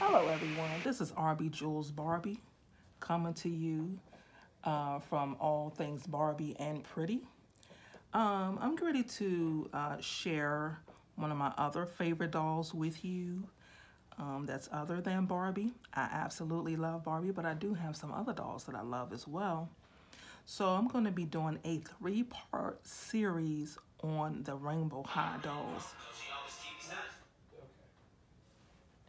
Hello, everyone. This is RB Jules Barbie coming to you uh, from All Things Barbie and Pretty. Um, I'm ready to uh, share one of my other favorite dolls with you um, that's other than Barbie. I absolutely love Barbie, but I do have some other dolls that I love as well. So I'm going to be doing a three-part series on the Rainbow High dolls.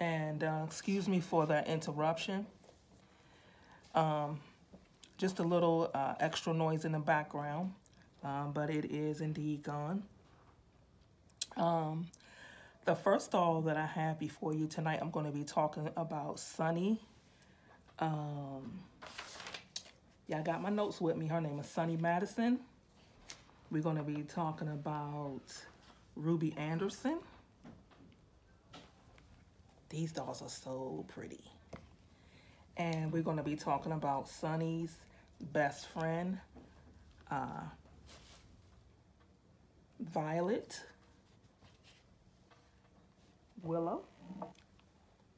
And uh, excuse me for that interruption. Um, just a little uh, extra noise in the background, um, but it is indeed gone. Um, the first doll that I have before you tonight, I'm going to be talking about Sunny. Um, yeah, I got my notes with me. Her name is Sunny Madison. We're going to be talking about Ruby Anderson. These dolls are so pretty. And we're going to be talking about Sunny's best friend, uh, Violet Willow.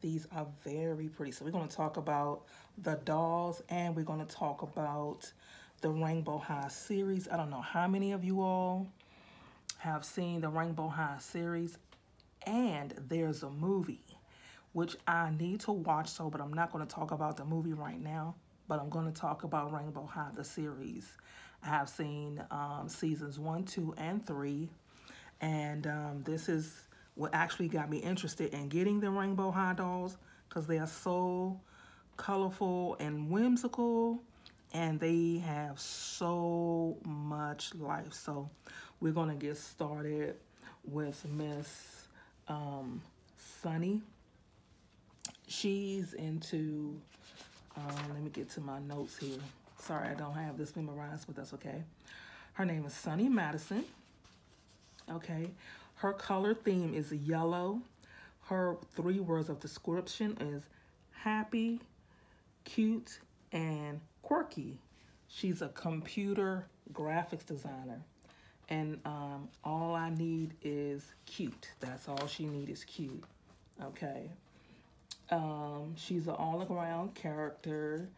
These are very pretty. So we're going to talk about the dolls and we're going to talk about the Rainbow High series. I don't know how many of you all have seen the Rainbow High series and there's a movie which I need to watch so, but I'm not going to talk about the movie right now, but I'm going to talk about Rainbow High, the series. I have seen um, seasons one, two, and three, and um, this is what actually got me interested in getting the Rainbow High dolls because they are so colorful and whimsical and they have so much life. So we're going to get started with Miss um, Sunny she's into, um, let me get to my notes here. Sorry, I don't have this memorized, but that's okay. Her name is Sunny Madison. Okay. Her color theme is yellow. Her three words of description is happy, cute, and quirky. She's a computer graphics designer. And um, all I need is cute. That's all she needs is cute. Okay. Um, she's an all-around character.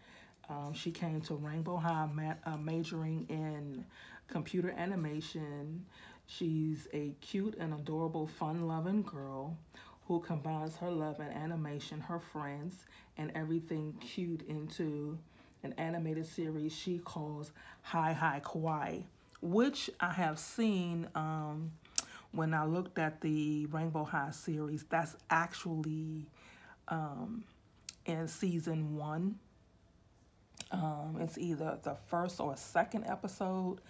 Um, she came to Rainbow High ma uh, majoring in computer animation. She's a cute and adorable, fun-loving girl who combines her love and animation, her friends, and everything cute into an animated series she calls Hi Hi Kawaii, which I have seen um, when I looked at the Rainbow High series. That's actually um, in season one. Um, it's either the first or second episode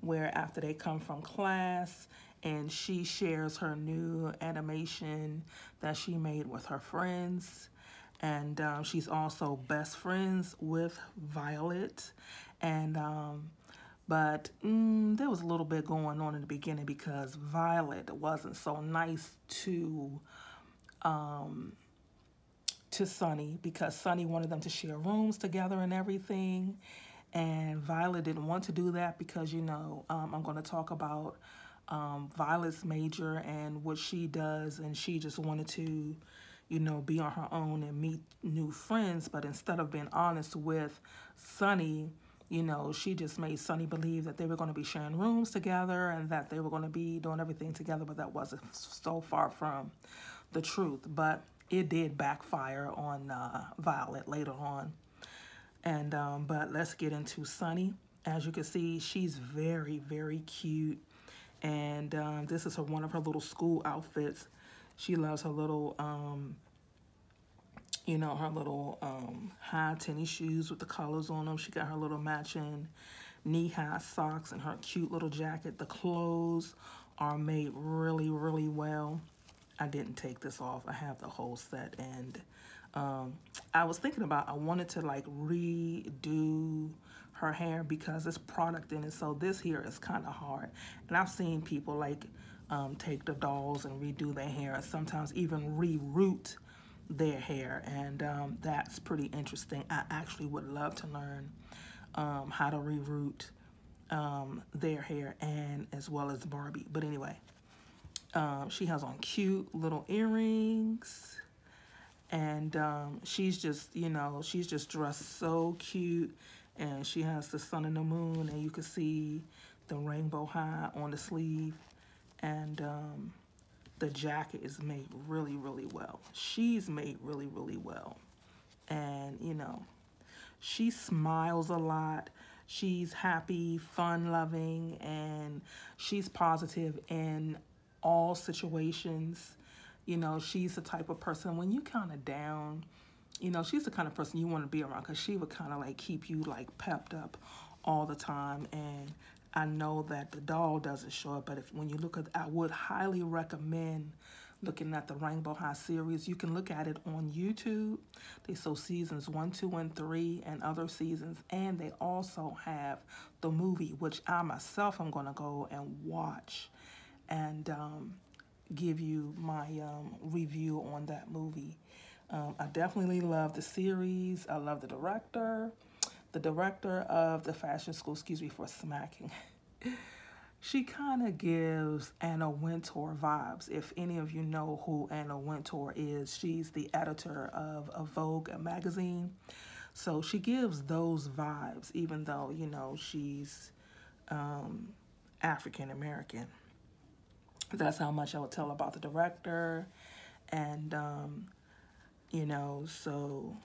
where after they come from class and she shares her new animation that she made with her friends. And um, she's also best friends with Violet. And, um, but mm, there was a little bit going on in the beginning because Violet wasn't so nice to, um, to Sunny because Sunny wanted them to share rooms together and everything. And Violet didn't want to do that because, you know, um, I'm going to talk about um, Violet's major and what she does. And she just wanted to, you know, be on her own and meet new friends. But instead of being honest with Sunny, you know, she just made Sunny believe that they were going to be sharing rooms together and that they were going to be doing everything together. But that wasn't so far from the truth. But it did backfire on uh, Violet later on. And um, but let's get into Sunny. As you can see, she's very, very cute. And um, this is her one of her little school outfits. She loves her little, um, you know, her little um, high tennis shoes with the colors on them. She got her little matching knee-high socks and her cute little jacket. The clothes are made really, really well. I didn't take this off. I have the whole set and um, I was thinking about I wanted to like redo her hair because it's product in it. So this here is kind of hard. And I've seen people like um, take the dolls and redo their hair and sometimes even reroot their hair. And um, that's pretty interesting. I actually would love to learn um, how to reroot um, their hair and as well as Barbie. But anyway, um, she has on cute little earrings. and um, she's just you know she's just dressed so cute. And she has the sun and the moon and you can see the rainbow high on the sleeve. And um, the jacket is made really really well. She's made really really well. And you know she smiles a lot. She's happy fun loving and she's positive in all situations you know, she's the type of person when you kind of down, you know, she's the kind of person you want to be around because she would kind of like keep you like pepped up all the time. And I know that the doll doesn't show it, but if when you look at, I would highly recommend looking at the Rainbow High series. You can look at it on YouTube. They show seasons one, two, and three, and other seasons, and they also have the movie, which I myself am gonna go and watch. And um, give you my um, review on that movie. Um, I definitely love the series. I love the director. The director of the fashion school, excuse me for smacking. she kind of gives Anna Wintour vibes. If any of you know who Anna Wintour is, she's the editor of a Vogue magazine. So she gives those vibes, even though, you know, she's um, African American that's how much I would tell about the director. And, um, you know, so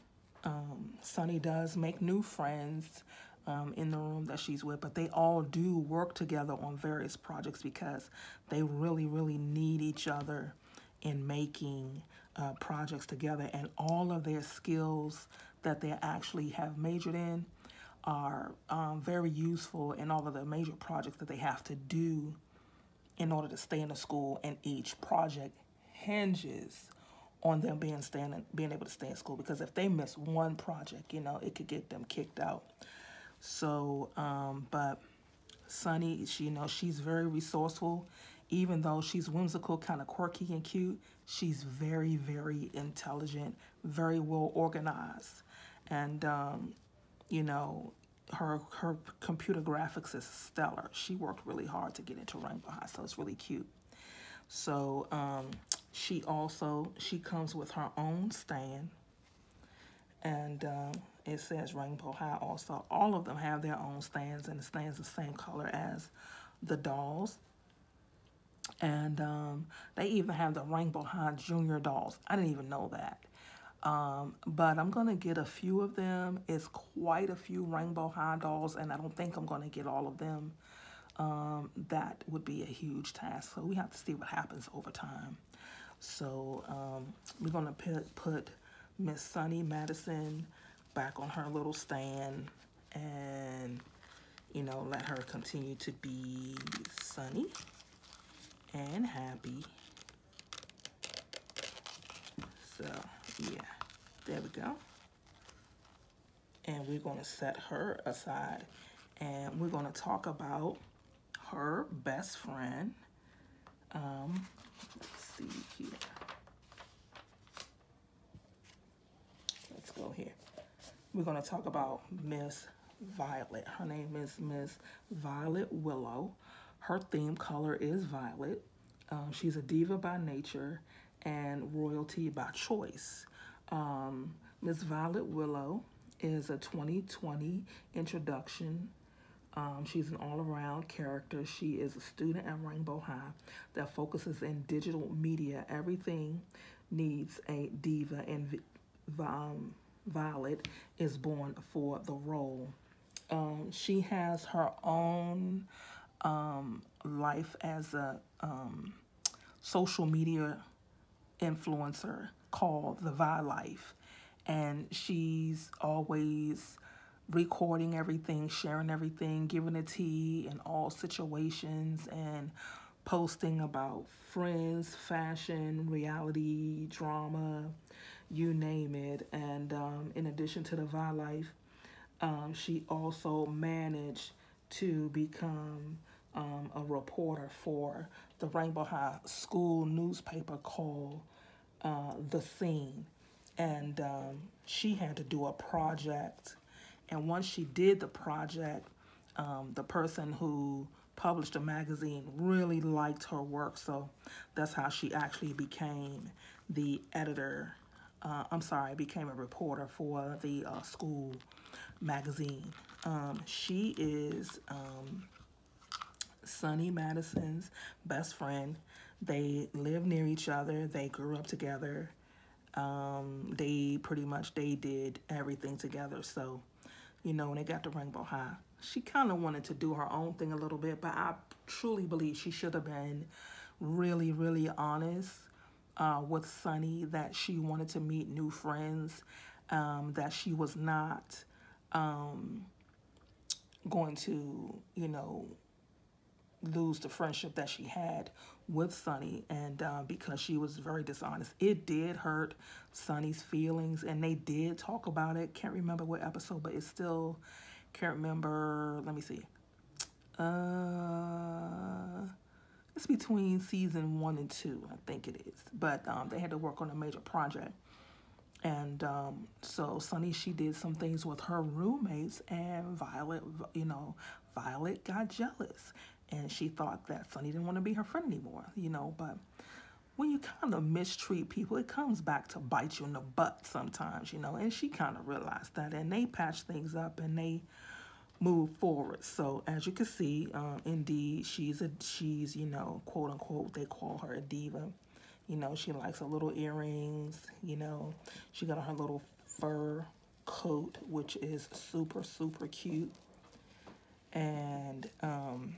um, Sunny does make new friends um, in the room that she's with, but they all do work together on various projects because they really, really need each other in making uh, projects together. And all of their skills that they actually have majored in are um, very useful in all of the major projects that they have to do in order to stay in the school, and each project hinges on them being staying, being able to stay in school. Because if they miss one project, you know, it could get them kicked out. So, um, but Sunny, she, you know, she's very resourceful. Even though she's whimsical, kind of quirky and cute, she's very, very intelligent, very well organized. And, um, you know, her her computer graphics is stellar. She worked really hard to get into Rainbow High, so it's really cute. So um, she also she comes with her own stand, and um, it says Rainbow High. Also, all of them have their own stands, and the stands the same color as the dolls. And um, they even have the Rainbow High Junior dolls. I didn't even know that. Um, but I'm going to get a few of them. It's quite a few Rainbow High dolls, and I don't think I'm going to get all of them. Um, that would be a huge task. So we have to see what happens over time. So um, we're going to put, put Miss Sunny Madison back on her little stand and, you know, let her continue to be sunny and happy. So, yeah. There we go. And we're going to set her aside. And we're going to talk about her best friend. Um, let's see here. Let's go here. We're going to talk about Miss Violet. Her name is Miss Violet Willow. Her theme color is violet. Um, she's a diva by nature and royalty by choice. Um, Miss Violet Willow is a 2020 introduction. Um, she's an all-around character. She is a student at Rainbow High that focuses in digital media. Everything needs a diva, and um, Violet is born for the role. Um, she has her own um, life as a um, social media influencer called The Vi Life. And she's always recording everything, sharing everything, giving a tea in all situations, and posting about friends, fashion, reality, drama, you name it. And um, in addition to the Vi Life, um, she also managed to become um, a reporter for the Rainbow High School newspaper called uh, the scene. And um, she had to do a project. And once she did the project, um, the person who published the magazine really liked her work. So that's how she actually became the editor uh, I'm sorry, became a reporter for the uh, school magazine. Um, she is um, Madison's best friend. They live near each other. They grew up together. Um, they pretty much they did everything together. So, you know, when they got to Rainbow High, she kind of wanted to do her own thing a little bit, but I truly believe she should have been really, really honest uh, with Sunny that she wanted to meet new friends, um, that she was not um, going to, you know, lose the friendship that she had with Sunny and uh, because she was very dishonest. It did hurt Sunny's feelings and they did talk about it. Can't remember what episode, but it's still, can't remember, let me see. Uh, it's between season one and two, I think it is. But um, they had to work on a major project. And um, so Sunny, she did some things with her roommates, and Violet, you know, Violet got jealous, and she thought that Sunny didn't want to be her friend anymore, you know. But when you kind of mistreat people, it comes back to bite you in the butt sometimes, you know. And she kind of realized that, and they patched things up, and they move forward. So as you can see, um, indeed, she's a she's you know quote unquote they call her a diva. You know she likes her little earrings. You know she got on her little fur coat, which is super super cute, and um,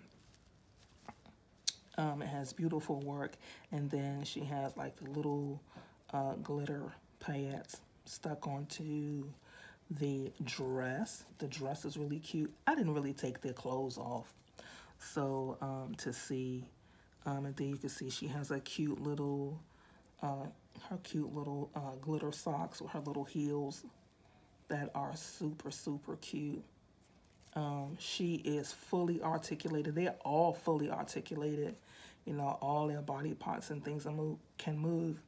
um, it has beautiful work. And then she has like the little uh, glitter pads stuck onto the dress. The dress is really cute. I didn't really take their clothes off. So um, to see, um, and then you can see she has a cute little, uh, her cute little uh, glitter socks with her little heels that are super, super cute. Um, she is fully articulated. They're all fully articulated. You know, all their body parts and things can move.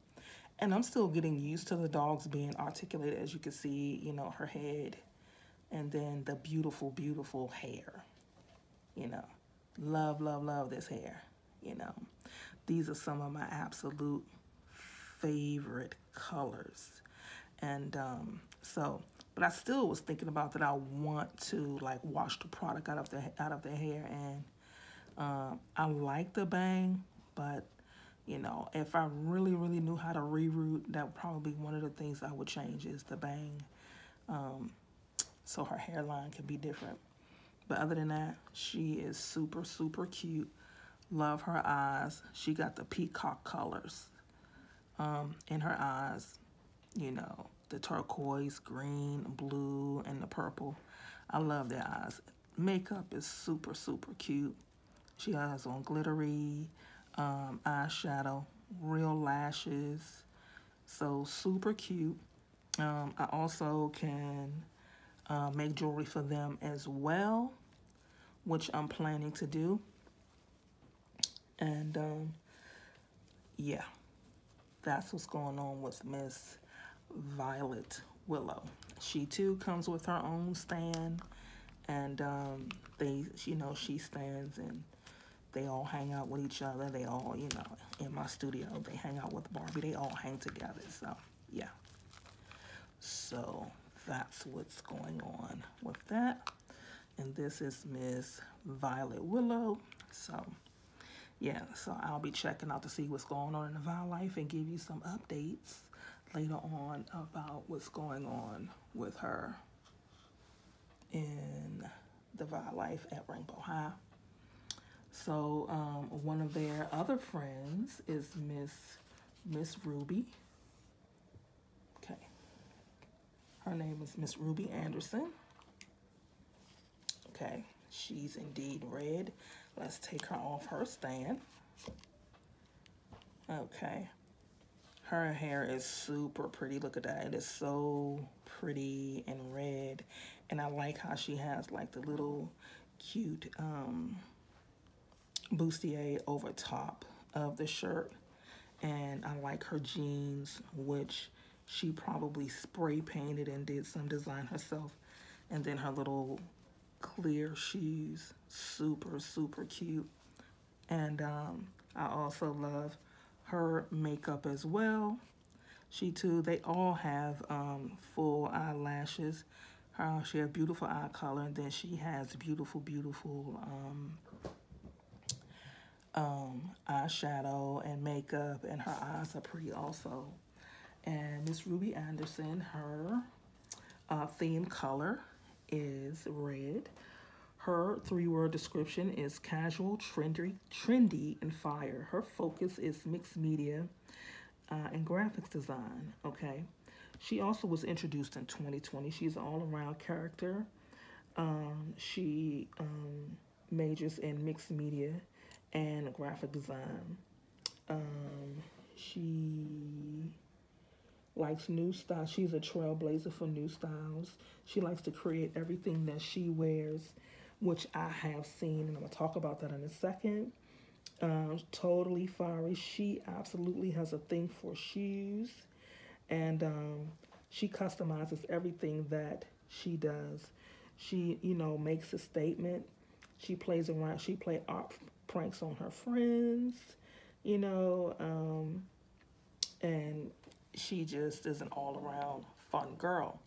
And I'm still getting used to the dogs being articulated. As you can see, you know, her head and then the beautiful, beautiful hair. You know, love, love, love this hair. You know, these are some of my absolute favorite colors. And um, so, but I still was thinking about that I want to like wash the product out of the out of the hair and um, I like the bang, but you know, if I really, really knew how to reroot, that would probably be one of the things I would change is the bang. Um, so her hairline could be different. But other than that, she is super, super cute. Love her eyes. She got the peacock colors um, in her eyes. You know, the turquoise, green, blue, and the purple. I love their eyes. Makeup is super, super cute. She has on glittery um, eyeshadow, real lashes. So super cute. Um, I also can uh, make jewelry for them as well, which I'm planning to do. And um, yeah, that's what's going on with Miss Violet Willow. She too comes with her own stand, and um, they, you know, she stands and they all hang out with each other. They all, you know, in my studio, they hang out with Barbie. They all hang together. So, yeah. So, that's what's going on with that. And this is Miss Violet Willow. So, yeah, so I'll be checking out to see what's going on in the Vi life and give you some updates later on about what's going on with her in the Vi life at Rainbow High. So um, one of their other friends is Miss Miss Ruby. Okay. Her name is Miss Ruby Anderson. Okay, she's indeed red. Let's take her off her stand. Okay. Her hair is super pretty. Look at that. It is so pretty and red. And I like how she has like the little cute um, bustier over top of the shirt. And I like her jeans, which she probably spray painted and did some design herself. And then her little clear shoes, super, super cute. And um, I also love her makeup as well. She too, they all have um, full eyelashes. Uh, she has beautiful eye color, and then she has beautiful, beautiful um, um, eyeshadow and makeup, and her eyes are pretty also. And Miss Ruby Anderson, her uh, theme color is red. Her three-word description is casual, trendy, trendy, and fire. Her focus is mixed media uh, and graphics design. Okay. She also was introduced in 2020. She's an all-around character. Um, she um, majors in mixed media and graphic design. Um, she likes new styles. She's a trailblazer for new styles. She likes to create everything that she wears, which I have seen, and I'm gonna talk about that in a second. Um, totally fiery. She absolutely has a thing for shoes, and um, she customizes everything that she does. She, you know, makes a statement. She plays around. She play art pranks on her friends, you know, um, and she just is an all around fun girl.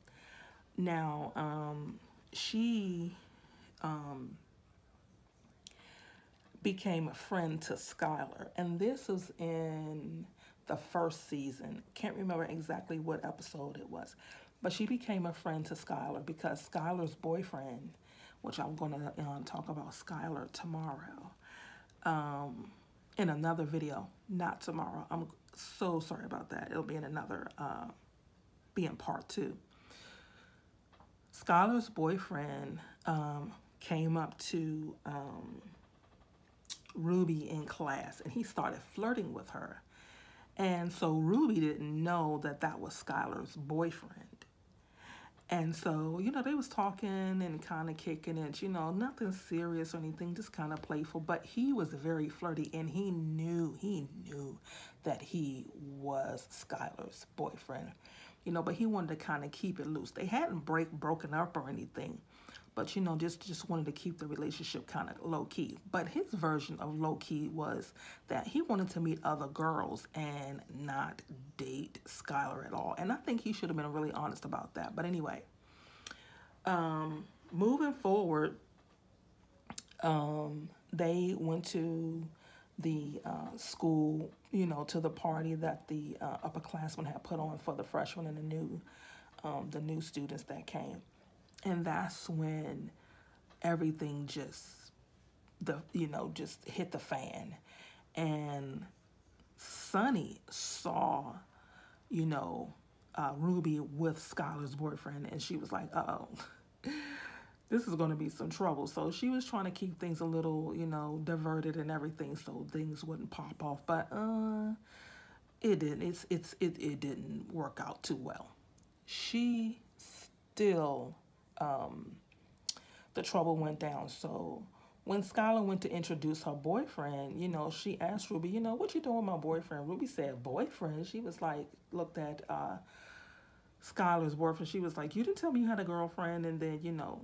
Now, um, she um, became a friend to Skylar, and this was in the first season. Can't remember exactly what episode it was, but she became a friend to Skylar because Skylar's boyfriend, which I'm going to um, talk about Skylar tomorrow um, in another video, not tomorrow. I'm so sorry about that. It'll be in another, uh, be in part two. Skylar's boyfriend um, came up to um, Ruby in class and he started flirting with her. And so Ruby didn't know that that was Skylar's boyfriend. And so, you know, they was talking and kind of kicking it, you know, nothing serious or anything, just kind of playful. But he was very flirty and he knew, he knew that he was Skylar's boyfriend, you know, but he wanted to kind of keep it loose. They hadn't break broken up or anything, but, you know, just, just wanted to keep the relationship kind of low key. But his version of low key was that he wanted to meet other girls and not date Skylar at all. And I think he should have been really honest about that. But anyway, um, moving forward, um, they went to the uh, school, you know, to the party that the uh, upperclassmen had put on for the freshmen and the new, um, the new students that came and that's when everything just the you know just hit the fan. And Sunny saw you know uh, Ruby with Skylar's boyfriend and she was like uh-oh this is going to be some trouble. So she was trying to keep things a little you know diverted and everything so things wouldn't pop off. But uh it didn't it's it's it, it didn't work out too well. She still um, the trouble went down. So when Skylar went to introduce her boyfriend, you know, she asked Ruby, you know, what you doing with my boyfriend? Ruby said, boyfriend? She was like, looked at uh, Skylar's boyfriend. She was like, you didn't tell me you had a girlfriend. And then, you know,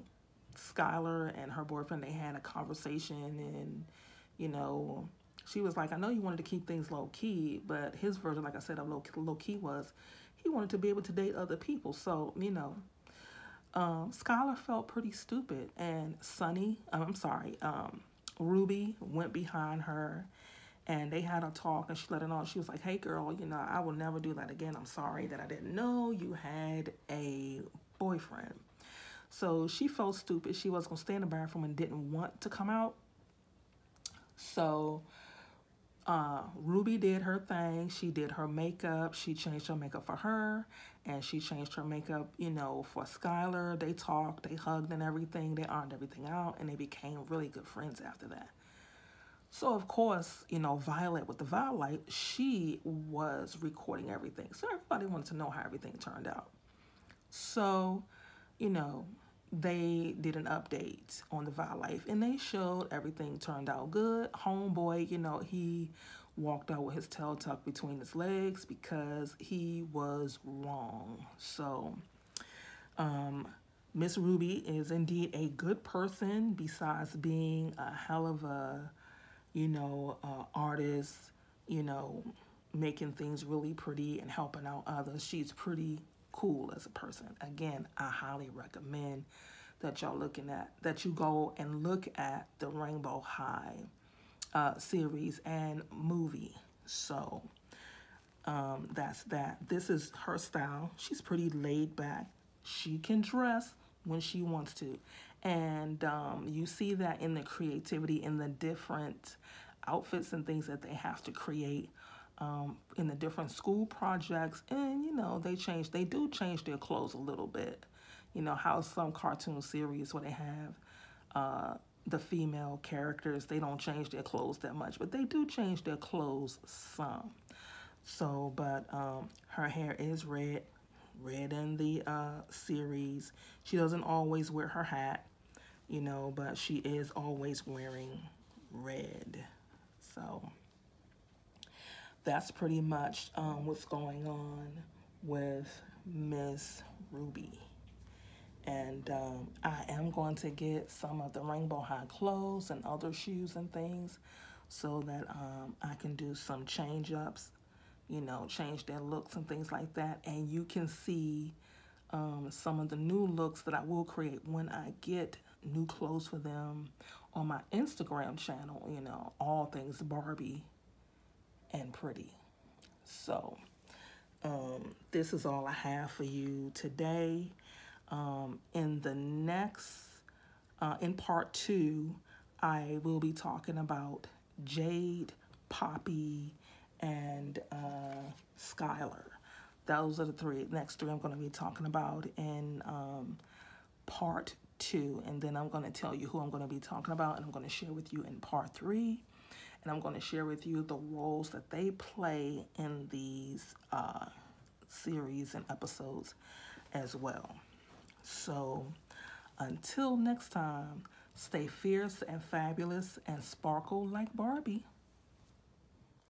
Skylar and her boyfriend, they had a conversation and, you know, she was like, I know you wanted to keep things low key, but his version, like I said, of low, low key was he wanted to be able to date other people. So, you know, um, Skylar felt pretty stupid, and Sunny, um, I'm sorry, um, Ruby went behind her, and they had a talk, and she let her know. She was like, "Hey, girl, you know, I will never do that again. I'm sorry that I didn't know you had a boyfriend." So she felt stupid. She was gonna stay in the bathroom and didn't want to come out. So uh, Ruby did her thing. She did her makeup. She changed her makeup for her, and she changed her makeup, you know, for Skylar. They talked, they hugged and everything. They ironed everything out, and they became really good friends after that. So, of course, you know, Violet with the Violet, she was recording everything. So everybody wanted to know how everything turned out. So, you know, they did an update on the Violet Life and they showed everything turned out good. Homeboy, you know, he walked out with his tail tucked between his legs because he was wrong. So, um, Miss Ruby is indeed a good person besides being a hell of a, you know, uh, artist, you know, making things really pretty and helping out others. She's pretty cool as a person. Again, I highly recommend that y'all looking at that you go and look at the Rainbow High uh, series and movie. So um, that's that. This is her style. She's pretty laid back. She can dress when she wants to. And um, you see that in the creativity in the different outfits and things that they have to create um, in the different school projects. And, you know, they change, they do change their clothes a little bit. You know, how some cartoon series where they have uh, the female characters, they don't change their clothes that much, but they do change their clothes some. So, but um, her hair is red, red in the uh, series. She doesn't always wear her hat, you know, but she is always wearing red. So that's pretty much um, what's going on with Miss Ruby. And um, I am going to get some of the Rainbow High clothes and other shoes and things so that um, I can do some change ups, you know, change their looks and things like that. And you can see um, some of the new looks that I will create when I get new clothes for them on my Instagram channel, you know, all things Barbie and pretty. So, um, this is all I have for you today. Um, in the next, uh, in part two, I will be talking about Jade, Poppy, and uh, Skylar. Those are the three next three I'm going to be talking about in um, part two. And then I'm going to tell you who I'm going to be talking about, and I'm going to share with you in part three. And I'm going to share with you the roles that they play in these uh, series and episodes as well. So until next time, stay fierce and fabulous and sparkle like Barbie.